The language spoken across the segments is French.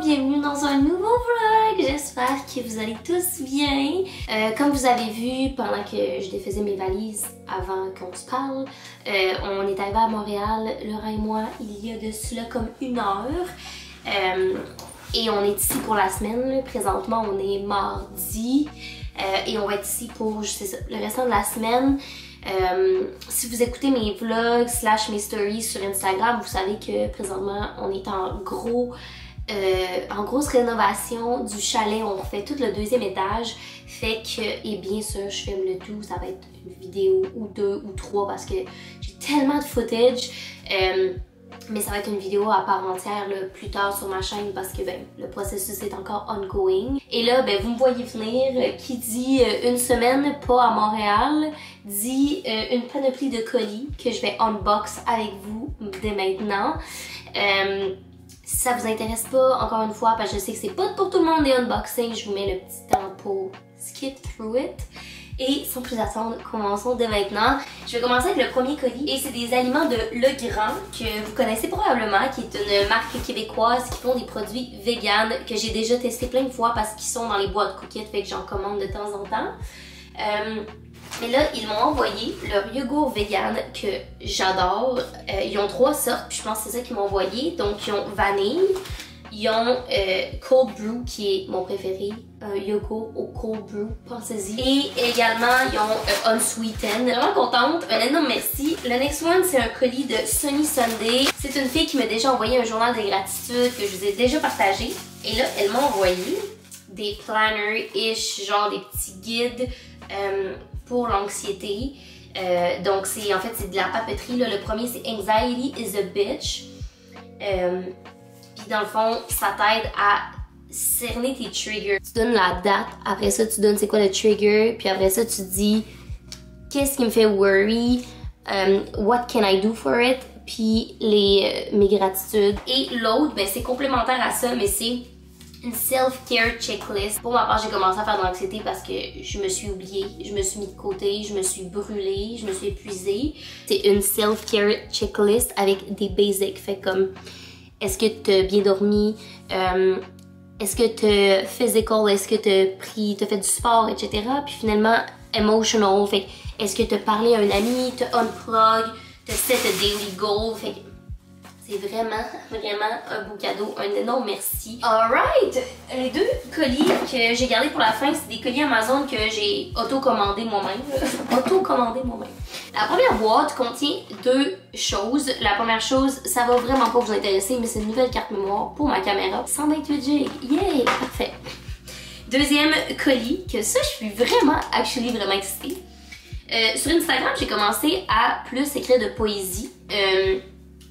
dans un nouveau vlog. J'espère que vous allez tous bien. Euh, comme vous avez vu pendant que je défaisais mes valises avant qu'on se parle, euh, on est arrivé à Montréal, Laura et moi, il y a de cela comme une heure. Euh, et on est ici pour la semaine. Présentement, on est mardi. et on va être ici pour, le restant de la semaine. si vous écoutez mes vlogs slash mes stories sur Instagram, vous savez que présentement on est en gros euh, en grosse rénovation du chalet. On refait tout le deuxième étage. Fait que, et bien sûr, je filme le tout. Ça va être une vidéo ou deux ou trois parce que j'ai tellement de footage. Euh, mais ça va être une vidéo à part entière plus tard sur ma chaîne parce que ben, le processus est encore ongoing. Et là, ben, vous me voyez venir, qui dit euh, une semaine pas à Montréal, dit une panoplie de colis que je vais unbox avec vous dès maintenant. Si ça vous intéresse pas, encore une fois, parce que je sais que c'est pas pour tout le monde des unboxings, je vous mets le petit temps pour skip through it. Et sans plus attendre, commençons dès maintenant. Je vais commencer avec le premier colis et c'est des aliments de Le Grand que vous connaissez probablement, qui est une marque québécoise qui font des produits vegan que j'ai déjà testé plein de fois parce qu'ils sont dans les boîtes cookies, fait que j'en commande de temps en temps. Euh, mais là, ils m'ont envoyé leur yogourt vegan que j'adore. Euh, ils ont trois sortes, puis je pense que c'est ça qu'ils m'ont envoyé. Donc, ils ont vanille, ils ont euh, cold brew qui est mon préféré, un yogourt au cold brew, pensez-y. Et également, ils ont euh, unsweetened. Vraiment contente, un énorme merci. Le next one, c'est un colis de Sunny Sunday. C'est une fille qui m'a déjà envoyé un journal de gratitude que je vous ai déjà partagé. Et là, elle m'a envoyé des planners-ish, genre des petits guides pour l'anxiété. Euh, donc, c'est en fait, c'est de la papeterie. Là. Le premier, c'est Anxiety is a bitch. Euh, puis, dans le fond, ça t'aide à cerner tes triggers. Tu donnes la date, après ça, tu donnes c'est quoi le trigger, puis après ça, tu dis qu'est-ce qui me fait worry, um, what can I do for it, puis les, mes gratitudes. Et l'autre, ben, c'est complémentaire à ça, mais c'est une self-care checklist. Pour ma part, j'ai commencé à faire de l'anxiété parce que je me suis oubliée, je me suis mis de côté, je me suis brûlée, je me suis épuisée. C'est une self-care checklist avec des basics. Fait comme, est-ce que tu as bien dormi? Euh, est-ce que tu as physical? Est-ce que tu as pris, tu fait du sport, etc. Puis finalement, emotional. Fait est-ce que tu as parlé à un ami? Tu unplug? Tu set a daily goal? Fait c'est vraiment, vraiment un beau cadeau. Un énorme merci. Alright! Les deux colis que j'ai gardés pour la fin, c'est des colis Amazon que j'ai auto-commandé moi-même. auto-commandé moi-même. La première boîte contient deux choses. La première chose, ça va vraiment pas vous intéresser, mais c'est une nouvelle carte mémoire pour ma caméra. 128 GB. Yeah! Parfait. Deuxième colis, que ça, je suis vraiment, actually, vraiment excitée. Euh, sur Instagram, j'ai commencé à plus écrire de poésie. Euh,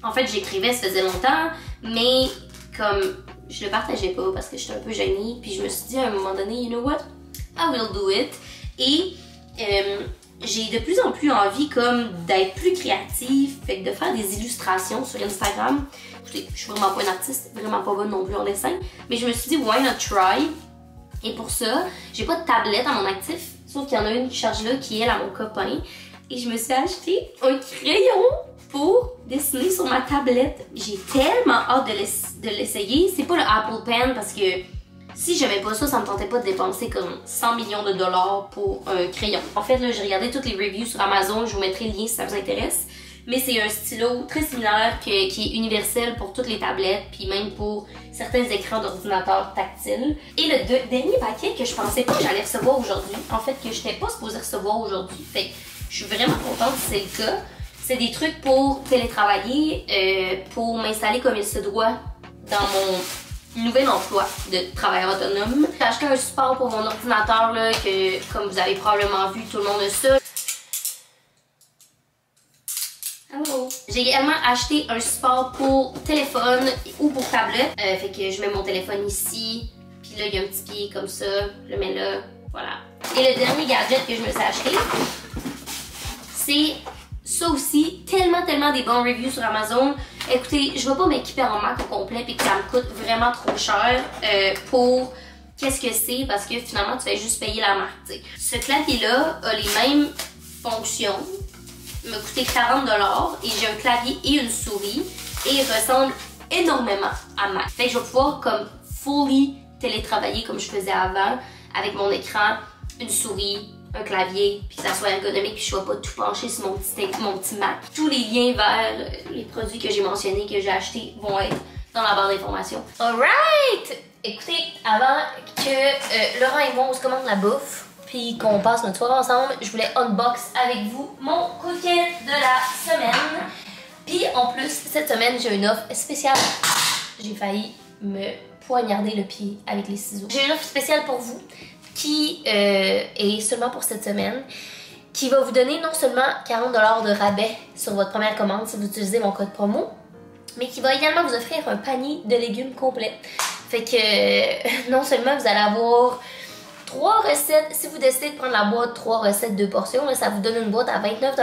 en fait, j'écrivais, ça faisait longtemps, mais comme je le partageais pas parce que j'étais un peu gênée, puis je me suis dit à un moment donné, you know what, I will do it. Et euh, j'ai de plus en plus envie comme d'être plus créative, fait que de faire des illustrations sur Instagram. Écoutez, je suis vraiment pas une artiste, vraiment pas bonne non plus en dessin, mais je me suis dit why not try? Et pour ça, j'ai pas de tablette à mon actif, sauf qu'il y en a une qui charge là qui est à mon copain. Et je me suis acheté un crayon pour dessiner sur ma tablette. J'ai tellement hâte de l'essayer. C'est pas le Apple Pen parce que si j'avais pas ça, ça me tentait pas de dépenser comme 100 millions de dollars pour un crayon. En fait, là, j'ai regardé toutes les reviews sur Amazon. Je vous mettrai le lien si ça vous intéresse. Mais c'est un stylo très similaire qui est universel pour toutes les tablettes, puis même pour certains écrans d'ordinateur tactile. Et le dernier paquet que je pensais pas que j'allais recevoir aujourd'hui, en fait que je n'étais pas supposée recevoir aujourd'hui, fait je suis vraiment contente si c'est le cas. C'est des trucs pour télétravailler, euh, pour m'installer comme il se doit dans mon nouvel emploi de travailleur autonome. J'ai acheté un support pour mon ordinateur, là, que comme vous avez probablement vu, tout le monde a ça. J'ai également acheté un support pour téléphone ou pour tablette. Euh, fait que je mets mon téléphone ici, puis là il y a un petit pied comme ça, je le mets là, voilà. Et le dernier gadget que je me suis acheté, c'est ça aussi, tellement, tellement des bons reviews sur Amazon. Écoutez, je vais pas m'équiper en Mac au complet puis que ça me coûte vraiment trop cher euh, pour qu'est-ce que c'est parce que finalement, tu vas juste payer la marque. Ce clavier-là a les mêmes fonctions. Il m'a coûté 40$ et j'ai un clavier et une souris et il ressemble énormément à Mac. Fait je vais pouvoir comme fully télétravailler comme je faisais avant, avec mon écran, une souris, un clavier, puis que ça soit ergonomique, puis je sois pas tout penché sur mon petit, mon petit Mac. Tous les liens vers les produits que j'ai mentionnés, que j'ai achetés, vont être dans la barre d'informations. Alright! Écoutez, avant que euh, Laurent et moi on se commande la bouffe, puis qu'on passe notre soirée ensemble, je voulais unbox avec vous mon coup de la semaine. Puis en plus, cette semaine, j'ai une offre spéciale. J'ai failli me poignarder le pied avec les ciseaux. J'ai une offre spéciale pour vous qui euh, est seulement pour cette semaine qui va vous donner non seulement 40$ de rabais sur votre première commande si vous utilisez mon code promo, mais qui va également vous offrir un panier de légumes complet. Fait que non seulement vous allez avoir trois recettes, si vous décidez de prendre la boîte trois recettes de portions, ça vous donne une boîte à 29$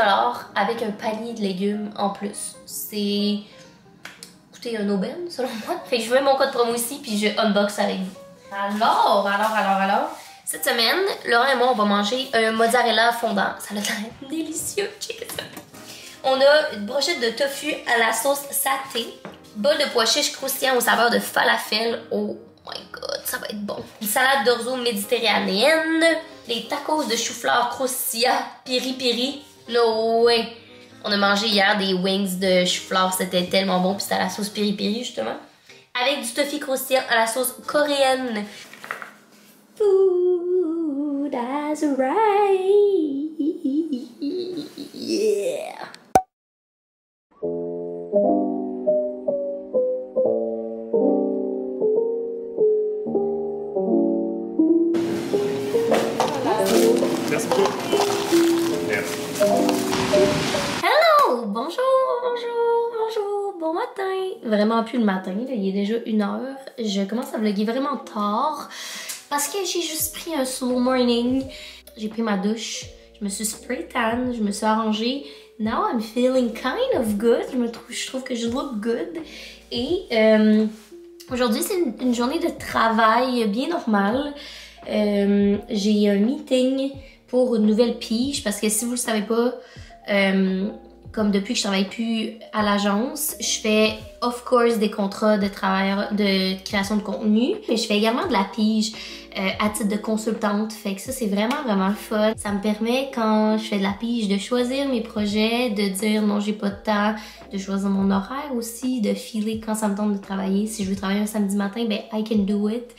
avec un panier de légumes en plus. C'est écoutez un aubaine selon moi. Fait que je veux mon code promo ici puis je unbox avec vous. Alors, alors, alors, alors. Cette semaine, Laurent et moi, on va manger un mozzarella fondant. Ça a l'air délicieux, check. On a une brochette de tofu à la sauce saté, bol de pois chiches croustillant au saveur de falafel. Oh my god, ça va être bon. Une salade d'orzo méditerranéenne, les tacos de chou-fleur croustillant, piri-piri. No way! On a mangé hier des wings de chou-fleur, c'était tellement bon, puis c'était à la sauce piri-piri justement. Avec du tofu croustillant à la sauce coréenne. Food as right. Yeah. Merci beaucoup. Merci. Hello! Bonjour, bonjour, bonjour, bon matin. Vraiment plus le matin, il est déjà une heure. Je commence à vlogger vraiment tard parce que j'ai juste pris un slow morning. J'ai pris ma douche, je me suis spray tan, je me suis arrangée. Now I'm feeling kind of good. Je, me trouve, que je look good. Et euh, aujourd'hui, c'est une, journée de travail bien normale. Euh, j'ai un meeting pour une nouvelle pige parce que si vous le savez pas, euh, comme depuis que je travaille plus à l'agence, je fais of course des contrats de travail de création de contenu, mais je fais également de la pige euh, à titre de consultante. Fait que ça c'est vraiment vraiment fun. Ça me permet quand je fais de la pige de choisir mes projets, de dire non j'ai pas de temps, de choisir mon horaire aussi, de filer quand ça me tente de travailler. Si je veux travailler un samedi matin, ben I can do it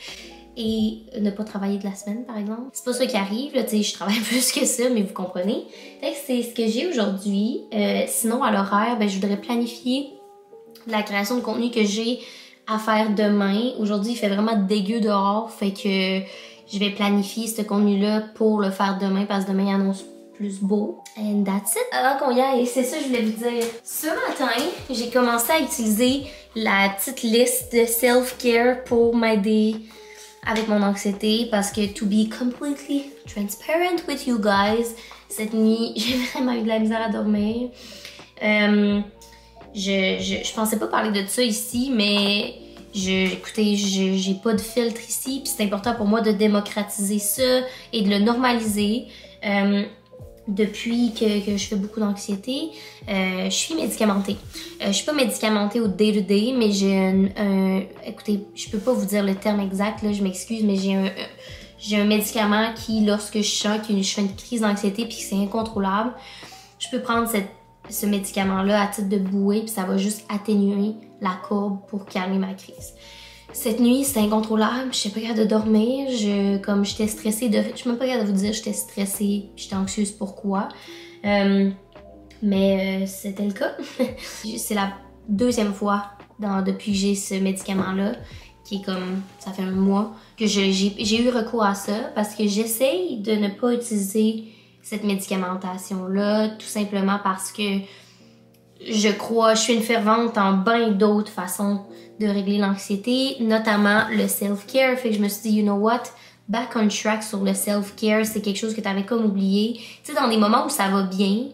et ne pas travailler de la semaine, par exemple. C'est pas ça qui arrive, là, tu sais, je travaille plus que ça, mais vous comprenez. C'est ce que j'ai aujourd'hui. Euh, sinon, à l'horaire, ben, je voudrais planifier la création de contenu que j'ai à faire demain. Aujourd'hui, il fait vraiment dégueu dehors, fait que je vais planifier ce contenu-là pour le faire demain, parce que demain, il annonce plus beau. And that's it. Avant qu'on y aille, c'est ça que je voulais vous dire. Ce matin, j'ai commencé à utiliser la petite liste de self-care pour m'aider avec mon anxiété parce que to be completely transparent with you guys, cette nuit, j'ai vraiment eu de la misère à dormir. Euh, je, je, je, pensais pas parler de ça ici, mais je, écoutez, j'ai pas de filtre ici, puis c'est important pour moi de démocratiser ça et de le normaliser. Euh, depuis que, je fais beaucoup d'anxiété, euh, je suis médicamentée. Euh, je suis pas médicamentée au day-to-day, mais j'ai un, Écoutez, je peux pas vous dire le terme exact, là, je m'excuse, mais j'ai un, j'ai un médicament qui, lorsque je sens que je fais une crise d'anxiété puis que c'est incontrôlable, je peux prendre cette, ce médicament-là à titre de bouée puis ça va juste atténuer la courbe pour calmer ma crise. Cette nuit, c'était incontrôlable. Je sais pas capable de dormir. Je, comme j'étais stressée, de, je suis même pas capable de vous dire j'étais stressée, j'étais anxieuse, pourquoi. Euh, mais euh, c'était le cas. c'est la deuxième fois depuis que j'ai ce médicament-là, qui est comme, ça fait un mois, que j'ai eu recours à ça parce que j'essaye de ne pas utiliser cette médicamentation-là, tout simplement parce que je crois, je suis une fervente en bien d'autres façons de régler l'anxiété, notamment le self-care. Fait que je me suis dit, you know what? Back on track sur le self-care, c'est quelque chose que tu avais comme oublié. Tu sais, dans des moments où ça va bien,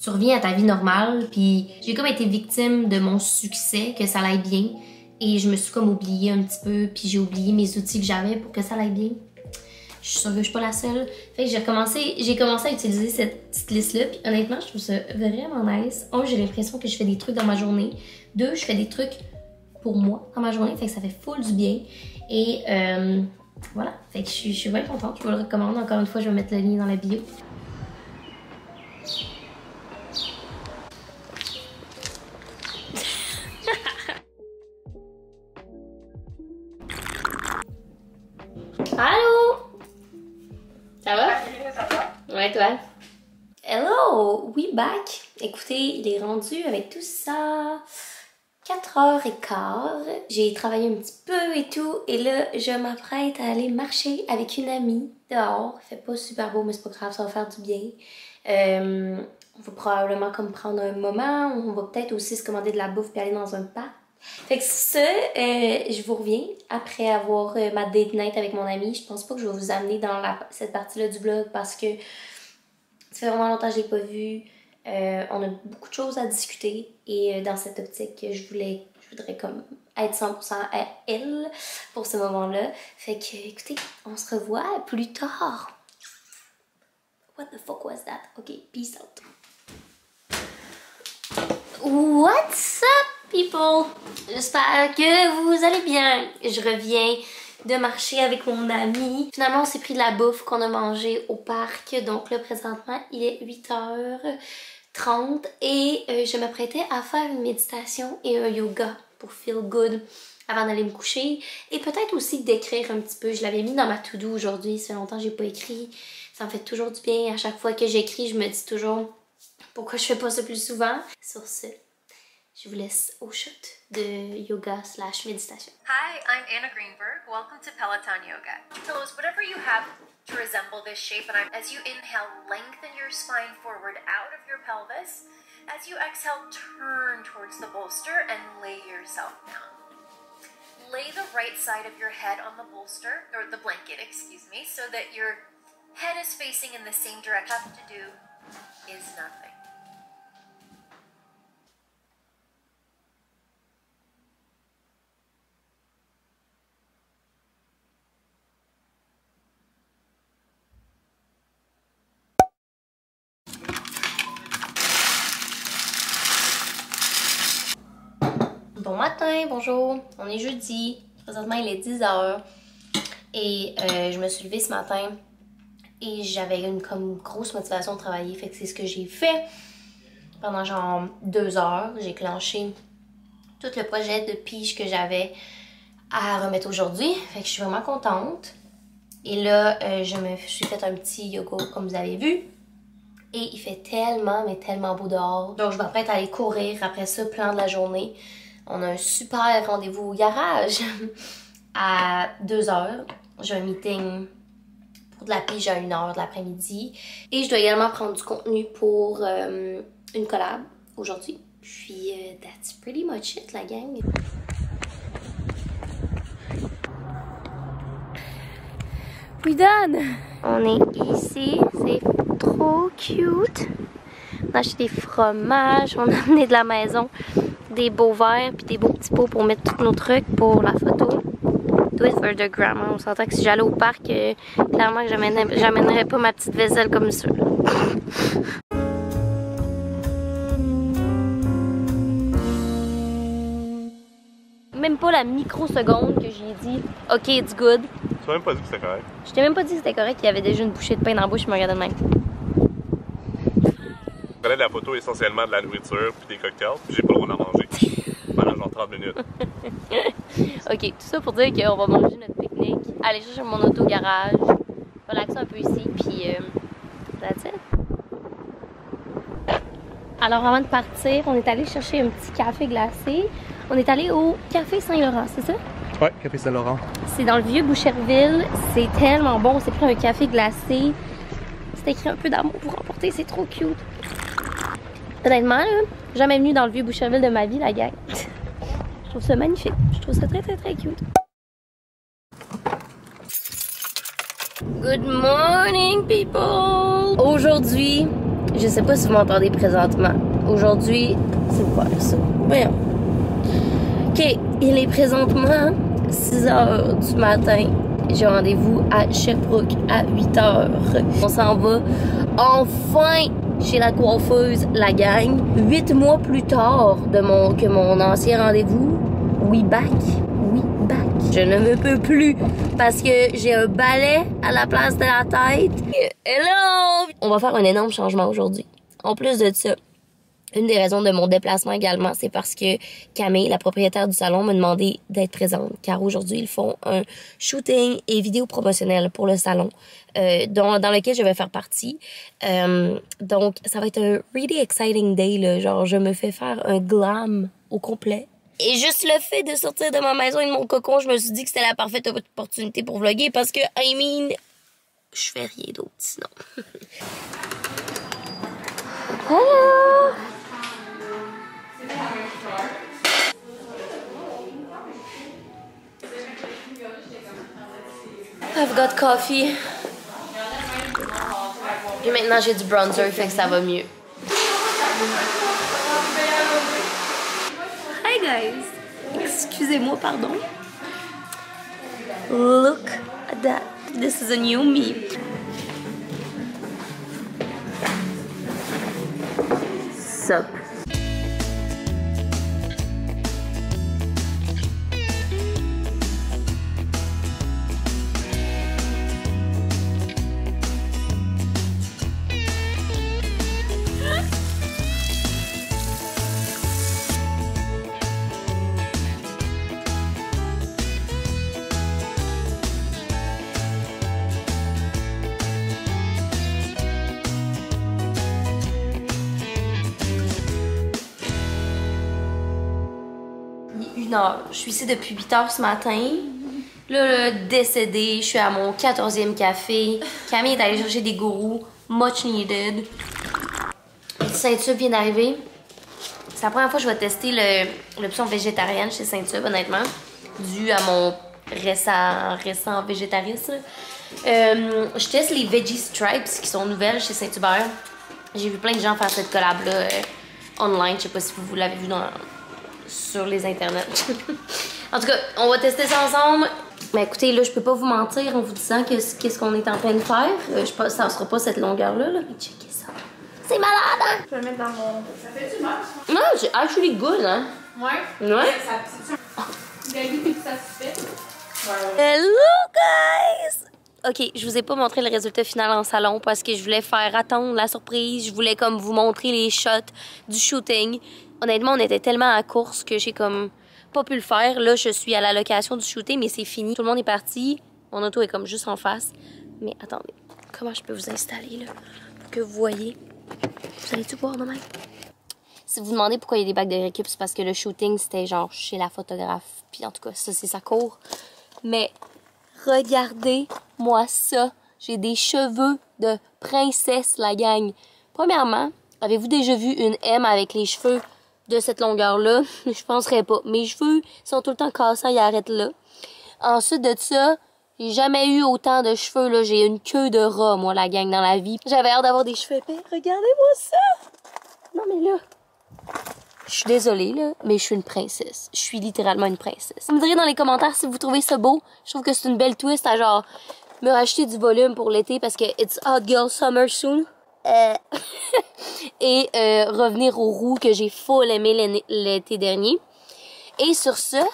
tu reviens à ta vie normale, puis j'ai comme été victime de mon succès, que ça aille bien, et je me suis comme oubliée un petit peu, puis j'ai oublié mes outils que j'avais pour que ça aille bien. Je suis sûre que je suis pas la seule. Fait que j'ai commencé, j'ai commencé à utiliser cette petite liste-là, puis honnêtement, je trouve ça vraiment nice. Un, j'ai l'impression que je fais des trucs dans ma journée. Deux, je fais des trucs pour moi dans ma journée, fait que ça fait full du bien. Et euh, voilà, fait que je suis, bien contente. Je vous le recommande. Encore une fois, je vais mettre le lien dans la bio. Allô? Toi? Hello! We back! Écoutez, il est rendu avec tout ça 4h15. J'ai travaillé un petit peu et tout. Et là, je m'apprête à aller marcher avec une amie dehors. Il fait pas super beau, mais c'est pas grave, ça va faire du bien. Euh, on va probablement comme prendre un moment. On va peut-être aussi se commander de la bouffe puis aller dans un parc. Fait que ça, euh, je vous reviens après avoir euh, ma date night avec mon ami. Je pense pas que je vais vous amener dans la, cette partie-là du vlog parce que ça fait vraiment longtemps que je l'ai pas vu. Euh, on a beaucoup de choses à discuter et euh, dans cette optique, je voulais, je voudrais comme être 100% à elle pour ce moment-là. Fait que, écoutez, on se revoit plus tard. What the fuck was that? Ok, peace out. What's up, people? J'espère que vous allez bien. Je reviens de marcher avec mon ami. Finalement, on s'est pris de la bouffe qu'on a mangé au parc. Donc là, présentement, il est 8h30 et euh, je m'apprêtais à faire une méditation et un yoga pour feel good avant d'aller me coucher et peut-être aussi d'écrire un petit peu. Je l'avais mis dans ma to-do aujourd'hui. Ça fait longtemps que j'ai pas écrit. Ça me fait toujours du bien. À chaque fois que j'écris, je me dis toujours pourquoi je fais pas ça plus souvent? Sur ce, je vous laisse au shot de yoga slash méditation. Hi, I'm Anna Greenberg. Welcome to Peloton Yoga. Pillows, whatever you have to resemble this shape, and I'm, as you inhale, lengthen your spine forward out of your pelvis. As you exhale, turn towards the bolster and lay yourself down. Lay the right side of your head on the bolster, or the blanket, excuse me, so that your head is facing in the same direction. Have to do is nothing. Bon matin, bonjour. On est jeudi. Présentement, il est 10h. Et euh, je me suis levée ce matin et j'avais une comme grosse motivation de travailler. Fait que c'est ce que j'ai fait pendant genre deux heures. J'ai clenché tout le projet de pige que j'avais à remettre aujourd'hui. Fait que je suis vraiment contente. Et là, euh, je me suis fait un petit yoga comme vous avez vu. Et il fait tellement, mais tellement beau dehors. Donc je m'apprête à aller courir après ça, plan de la journée. On a un super rendez-vous au garage à 2h. J'ai un meeting pour de la pige à 1h de l'après-midi. Et je dois également prendre du contenu pour euh, une collab aujourd'hui. Puis, euh, that's pretty much it, la gang. We done! On est ici, c'est trop cute. On a acheté des fromages, on a amené de la maison des beaux verres puis des beaux petits pots pour mettre tous nos trucs pour la photo. Do it for the grandma. On s'entend que si j'allais au parc, euh, clairement que j'amènerais pas ma petite vaisselle comme ça. Même pas la microseconde que j'ai dit OK, it's good. Tu m'as même pas dit que c'était correct. Je t'ai même pas dit que c'était correct qu'il y avait déjà une bouchée de pain dans la bouche, je me regardais de même. Je prenais de la photo essentiellement de la nourriture puis des cocktails, puis j'ai pas le droit d'en manger. Pendant genre 30 minutes. ok, tout ça pour dire qu'on va manger notre pique-nique, aller chercher mon auto au garage, relaxer un peu ici, puis euh, that's it. Alors avant de partir, on est allé chercher un petit café glacé. On est allé au Café Saint-Laurent, c'est ça? Ouais, Café Saint-Laurent. C'est dans le vieux Boucherville. C'est tellement bon. On s'est pris un café glacé. C'est écrit un peu d'amour pour emporter. C'est trop cute. Honnêtement, jamais venu dans le vieux Boucherville de ma vie, la gang. Je trouve ça magnifique. Je trouve ça très, très, très cute. Good morning, people! Aujourd'hui, je sais pas si vous m'entendez présentement. Aujourd'hui, c'est quoi ça? Voyons. Ok, il est présentement 6 h du matin. J'ai rendez-vous à Sherbrooke à 8 h. On s'en va enfin chez la coiffeuse La Gang. 8 mois plus tard de mon, que mon ancien rendez-vous. We back. We back. Je ne me peux plus parce que j'ai un balai à la place de la tête. Hello! On va faire un énorme changement aujourd'hui. En plus de ça, une des raisons de mon déplacement également, c'est parce que Camille, la propriétaire du salon, m'a demandé d'être présente, car aujourd'hui, ils font un shooting et vidéo promotionnelle pour le salon, euh, dans, dans lequel je vais faire partie. Euh, donc, ça va être un really exciting day, là. Genre, je me fais faire un glam au complet. Et juste le fait de sortir de ma maison et de mon cocon, je me suis dit que c'était la parfaite opportunité pour vlogger parce que, I mean, je fais rien d'autre sinon. Hello! I've got coffee. Et maintenant j'ai du bronzer, fait que ça va mieux. Hi guys! Excusez-moi, pardon. Look at that. This is a new me. Sup? Suis ici depuis 8 heures ce matin. Là, là, décédée, je suis à mon 14e café. Camille est allée chercher des gourous. Much needed. Saint-Tube vient d'arriver. C'est la première fois que je vais tester l'option végétarienne chez Saint-Tube, honnêtement. Dû à mon récent, récent végétarisme. Euh, je teste les Veggie Stripes qui sont nouvelles chez Saint-Hubert. J'ai vu plein de gens faire cette collab-là euh, online. Je sais pas si vous l'avez vu dans, sur les internets. en tout cas, on va tester ça ensemble. Mais écoutez, là, je peux pas vous mentir en vous disant que qu'est-ce qu'on est en train de faire. Euh, je pense ça sera pas cette longueur-là. Là. Mais checkez ça. C'est malade, hein? Je vais le mettre dans mon. Ça fait du mal, ça? Non, j'ai actually good, hein? Ouais? Ouais. Ça, satisfaite? Ouais. Hello, guys! Ok, je vous ai pas montré le résultat final en salon parce que je voulais faire attendre la surprise. Je voulais comme vous montrer les shots du shooting. Honnêtement, on était tellement à course que j'ai comme pas pu le faire. Là, je suis à la location du shooting, mais c'est fini. Tout le monde est parti. Mon auto est comme juste en face. Mais attendez, comment je peux vous installer là pour que vous voyez? Vous allez tout voir demain? Si vous vous demandez pourquoi il y a des bacs de récup, c'est parce que le shooting, c'était genre chez la photographe. Puis en tout cas, ça, c'est sa cour. Mais regardez-moi ça. J'ai des cheveux de princesse, la gang. Premièrement, avez-vous déjà vu une M avec les cheveux de cette longueur-là? Je penserais pas. Mes cheveux sont tout le temps cassants, ils arrêtent là. Ensuite de ça, j'ai jamais eu autant de cheveux, là. J'ai une queue de rat, moi, la gang, dans la vie. J'avais hâte d'avoir des cheveux épais. Regardez-moi ça! Non, mais là, je suis désolée, là, mais je suis une princesse. Je suis littéralement une princesse. Vous me direz dans les commentaires si vous trouvez ça beau. Je trouve que c'est une belle twist à genre me racheter du volume pour l'été parce que it's hot girl summer soon. Euh, Et euh, revenir aux roues que j'ai full aimé l'été dernier. Et sur ça,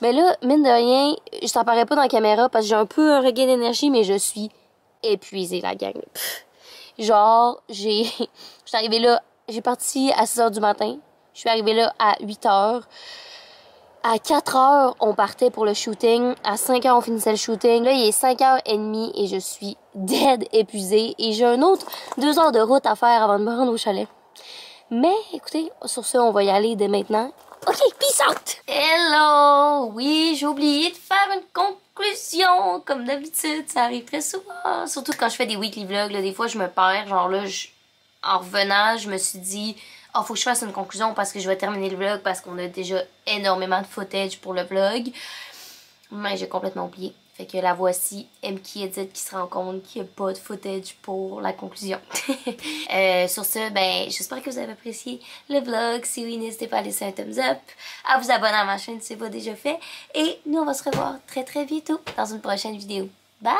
ben là, mine de rien, ça paraît pas dans la caméra parce que j'ai un peu un regain d'énergie, mais je suis épuisée, la gang. Genre, j'ai. Je suis arrivée là, j'ai parti à 6 h du matin. Je suis arrivée là à 8 h. À 4 h, on partait pour le shooting. À 5 h, on finissait le shooting. Là, il est 5 h 30 et je suis dead épuisée. Et j'ai un autre 2 heures de route à faire avant de me rendre au chalet. Mais écoutez, sur ce, on va y aller dès maintenant. Ok, peace out! Hello! Oui, j'ai oublié de faire une conclusion. Comme d'habitude, ça arrive très souvent. Surtout quand je fais des weekly vlogs, là, des fois, je me perds. Genre là, en revenant, je me suis dit, Oh, faut que je fasse une conclusion parce que je vais terminer le vlog parce qu'on a déjà énormément de footage pour le vlog. Mais j'ai complètement oublié. Fait que la voici, MK Edit qui se rend compte qu'il n'y a pas de footage pour la conclusion. Euh, sur ce, ben, j'espère que vous avez apprécié le vlog. Si oui, n'hésitez pas à laisser un thumbs up, à vous abonner à ma chaîne si ce n'est pas déjà fait. Et nous, on va se revoir très très bientôt dans une prochaine vidéo. Bye!